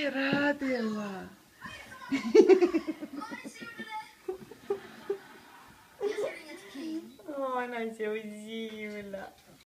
Stai oh, Åh, nej, så.